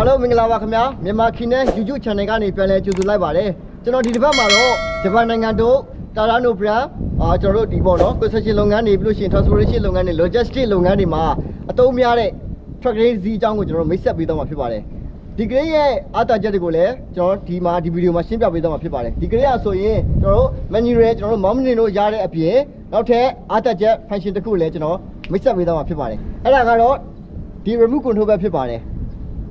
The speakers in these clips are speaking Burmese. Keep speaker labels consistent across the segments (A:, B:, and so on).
A: အားလုံးမင်္ဂလာပါခင်ဗျာမြန်မာခီနဲ့ YouTube channel ကနေပြန်လည်ကြိုဆိုလိုက်ပါတယ်ကျွန်တော်ဒီတစ်ပတ်မှာတော့ဂျပန်နိုင်ငံတို့တာရာနိုဘရန်အာကျွန်တော်တို့ဒီပေါ့နော် construction လုပ်ငန်းတွေပြီးလို့ရှိရင် transportation လုပ်ငန်းတွေ logistic လုပ်ငန်းတွေမှာအသုံးများတဲ့ truck grade စီးအကြောင်းကိုကျွန်တော်တို့မိတ်ဆက်ပေးတော့မှာဖြစ်ပါတယ်ဒီ grade ရဲ့အားတာချက်တွေကိုလည်းကျွန်တော်ဒီမှာဒီဗီဒီယိုမှာရှင်းပြပေးတော့မှာဖြစ်ပါတယ်ဒီ grade ကဆိုရင်ကျွန်တော်တို့ manual ကျွန်တော်တို့ mountain တို့ရတဲ့အပြင်နောက်ထပ်အားတာချက် function တစ်ခုလည်းကျွန်တော်မိတ်ဆက်ပေးတော့မှာဖြစ်ပါတယ်အဲ့ဒါကတော့ဒီ remote control ပဲဖြစ်ပါတယ်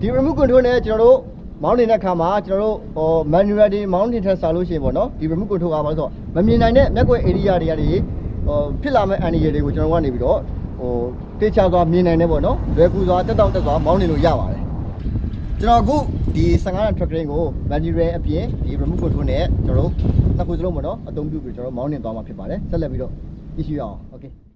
A: ဒီ remote control နဲ့ကျွန်တော်တို့မောင်းနေတဲ့အခါမှာကျွန်တော်တို့ဟို manual တွေမောင်းနေထက်စားလို့ရှိရင်ပေါ့နော်ဒီ remote control ကဘာလို့ဆိုတော့မမြင်နိုင်တဲ့မျက်ကွယ် area တွေကနေဟိုဖြစ်လာမဲ့အန်ဒီတွေကိုကျွန်တော်ကနေပြီးတော့ဟိုတေချာစွာမြင်နိုင်တယ်ပေါ့နော်လွယ်ကူစွာတက်တောင့်တက်စွာမောင်းနေလို့ရပါတယ်ကျွန်တော်အခုဒီ15ရ track train ကို manual အပြင်ဒီ remote control နဲ့ကျွန်တော်တို့နှစ်ခုစလုံးပေါ့နော်အသုံးပြုပြီးကျွန်တော်မောင်းနေသွားမှာဖြစ်ပါတယ်ဆက်လက်ပြီးတော့ကြည့်ရှုရအောင် okay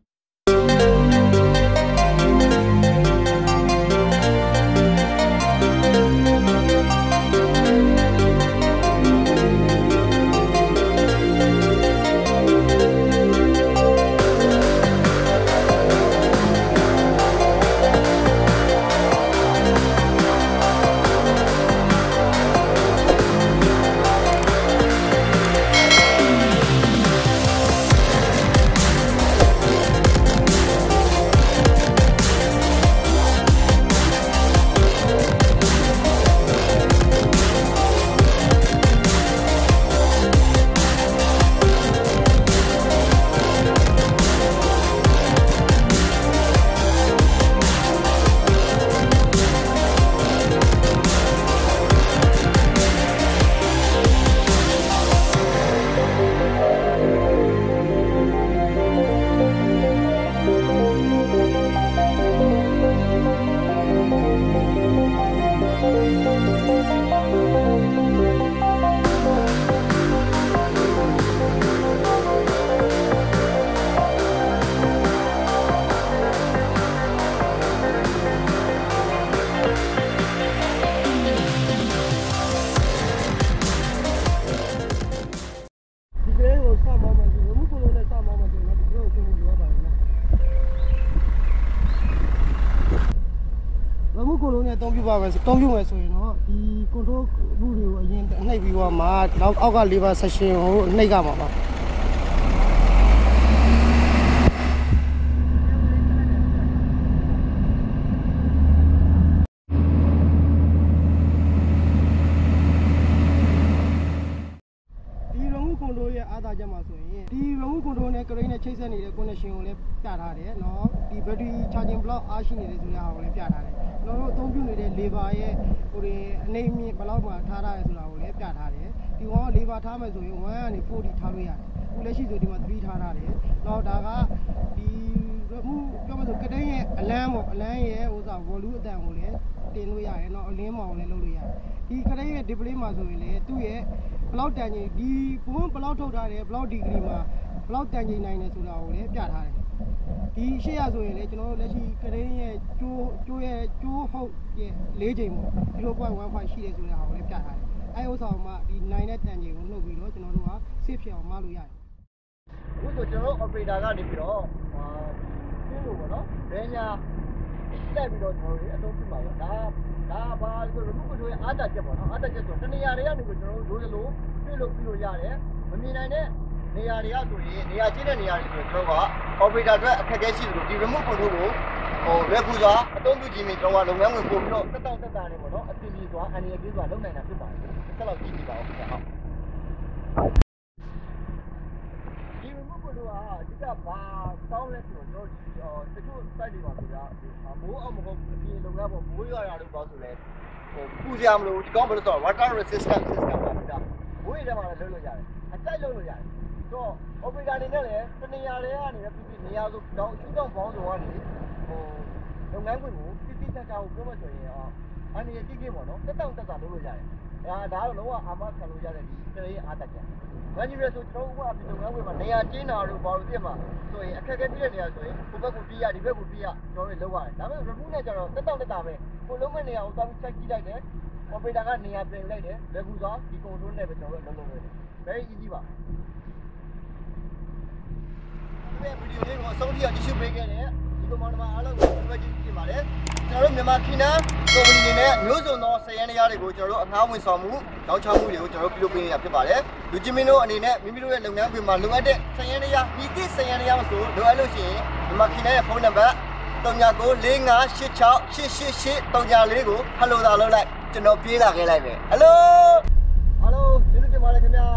B: ယ်မှုကိုလုံးနဲ့တုံးပြပါမယ်တုံးပြမယ်ဆိုရင်တော့ဒီ control ဘူးတွေကိုအရင်နှိပ်ပြီးတော့မှနောက်အောက်က lever section ကိုနှိပ်ကြမှာပါဒီ remote control ရဲ့အားသာချက်မှာဆိုရင်ဒီ remote control နဲ့ crane နဲ့ချိတ်ဆက်နေတဲ့ connection ကိုလည်းပြထားတယ်เนาะဒီ battery charging block အားရှိနေတယ်ဆိုတဲ့ဟာကိုလည်းပြထားတယ်ကျွန်တော်တို့အသုံးပြုနေတဲ့ lever ရဲ့ဟိုဒီအနေအမြင့်ဘယ်လောက်မှထားထားတယ်ဆိုတာကိုလည်းပြထားတယ်ဒီကောင်က lever ထားမယ်ဆိုရင်1ကနေ40ထားလို့ရတယ်အခုလက်ရှိဆိုဒီမှာ3ထားထားတယ်เนาะဒါကဒီ remote ပြောမှဆိုကတိန်ရဲ့အလန်းပေါ့အလန်းရဲ့ဟိုစာ volume အတန်ကိုလည်းတင်လို့ရတယ်เนาะအလင်းမောင်လည်းလုပ်လို့ရတယ်ဒီကတိန်ရဲ့ display မှာဆိုရင်လည်းသူ့ရဲ့ ဘလောက်တန်ချိန်ဒီဘုံဘလောက်ထုတ်ထားတယ်ဘလောက်ဒီဂရီမှာဘလောက်တန်ချိန်နိုင်တယ်ဆိုတာကိုလည်းပြထားတယ်ဒီရှေ့ရဆိုရင်လည်းကျွန်တော်တို့လက်ရှိကရင်းရဲ့ကျိုးကျိုးရဲ့ကျိုးဟုတ်ရဲ့၄ချိန်ပေါ့0.15ရှိတယ်ဆိုတဲ့ဟာကိုလည်းပြထားတယ်အဲဥစ္စာကိုမှဒီနိုင်တဲ့တန်ချိန်ကိုနှုတ်ပြီးတော့ကျွန်တော်တို့က safe ဖြစ်အောင်မလို့ရတယ်
A: အခုဆိုကျွန်တော်တို့ operator ကနေပြီးတော့ဟာပြင်းလို့ပေါ့နော်ဘယ်ညာတက်ပြီးတော့ကျွန်တော်တို့အသုံးပြုပါပေါ့ဒါ ဒါဘာလို့ remote control ရဲ့အားတာချက်ပေါ့နော်အားတာချက်ဆိုတနေရာတွေကနေပြီးကျွန်တော်တို့လိုလိုပြည့်လို့ပြလို့ရတယ်မမြင်နိုင်တဲ့နေရာတွေကဆိုရင်နေရာချင်းတဲ့နေရာတွေဆိုကျွန်တော်က operator အတွက်အခက်အခဲရှိတယ်လို့ဒီ remote control ကိုဟိုလွယ်ကူစွာအသုံးပြုခြင်းနဲ့ကျွန်တော်ကလုပ်ငန်းဝင်ပို့ပြီးတော့တက်တောင့်တက်တာနေပေါ့နော်အစီအစီစွာအန်ရပြေးစွာလုပ်နိုင်တာဖြစ်ပါတယ်ဆက်လောက်ကြည့်ကြည့်ပါဦးခင်ဗျာဟုတ်ဒီ remote control ကအဓိကဘာစောင်းလဲဆိုတော့ကျွန်တော်တချို့ site တွေပါဗျာမိုးအောင်မဟုတ်အပြင်လုပ်ရပေါ့မိုးရွာတာလို့ပြောဆိုလဲ ဟိုပူစရာမလိုဒီကောင်ဘယ်လိုဆိုတော့ water resistant system ပါဗျာမိုးရတဲ့မှာလည်းလုပ်လို့ရတယ်အကြိုက်လုပ်လို့ရတယ်ဆိုတော့ operator အနေနဲ့လည်းတနေရာတွေကနေပြီးပြီးနေရာဆိုတော့ရှင်းတော့ဘောင်းဆိုကနေဟိုလုပ်ငန်းခွင်ကိုတိတိကျကျကိုပြောမှဆိုရင်အန်ရတိကိပေါ့နော်တက်တောင့်တက်တာလုပ်လို့ရတယ်အဲဒါကတော့လုံးဝအာမခံလို့ရတဲ့ဒီတရေအားတက်ကြ။ manual ဆိုကျွန်တော်တို့ကဒီလုပ်ငန်းဝင်မှာနေရာကျင်းတာတို့ဘာလို့သိမှာဆိုရင်အခက်အခဲပြည့်တဲ့နေရာဆိုရင်ဟိုဘက်ကိုပြေးရဒီဘက်ကိုပြေးရကျွန်တော်တို့လုပ်ရတယ်။ဒါပေမဲ့ remove နဲ့ကျတော့တက်တောင့်တက်တာပဲ။ ကိုလုံးမဲ့နေရာကိုသွားပြီး check ကြည့်လိုက်တယ်။ operator ကနေရာပြင်လိုက်တယ်။လက်ကူသွားဒီ control နဲ့ပဲကျွန်တော်တို့အလုပ်လုပ်ရတယ်။ very easy ပါ။ဒီဗီဒီယိုလေးကိုအဆုံးထိအောင်ကြည့်ရှုပေးခဲ့တဲ့ဒီလိုမှတော့အားလုံးကိုပြောကြည့်ပြင်ပါတယ်ကျွန်တော်တို့မြန်မာခီနန်းကုမ္ပဏီအနေနဲ့မျိုးစုံသောစရန်တရားတွေကိုကျွန်တော်တို့အငှားဝန်ဆောင်မှုတောင်းချမှုတွေကိုကျွန်တော်တို့ပြုလုပ်ပေးနေတာဖြစ်ပါတယ်လူချင်းမင်းတို့အနေနဲ့မိမိတို့ရဲ့လုပ်ငန်းခွင်မှာလိုအပ်တဲ့စရန်တရားမိသည့်စရန်တရားမဆိုလိုအပ်လို့ရှိရင်မြန်မာခီနန်းရဲ့ဖုန်းနံပါတ် 3995868883ကိုဟယ်လိုသာလုပ်လိုက်ကျွန်တော်ပြေးလာခဲ့လိုက်မယ်ဟယ်လိုဟယ်လိုကျေးဇူးတင်ပါတယ်ခင်ဗျာ